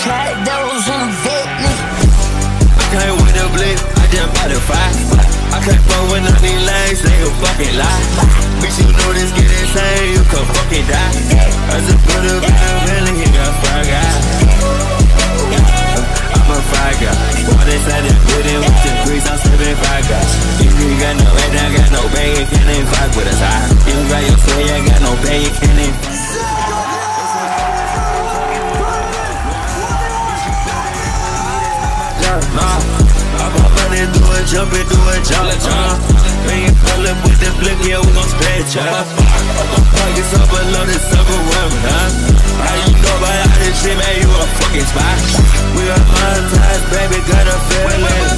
tried those in Vietnam. I can't wait to blick, I just bought a five. I can't with in on these lanes, they a fuck jump it, do a jump, uh. Man, you pull up with the blick, yeah, we gon' spread ya Pockets up below this overwhelming, huh? How you know about all this shit, man, you a fucking spy? We are monetized, baby, got monetized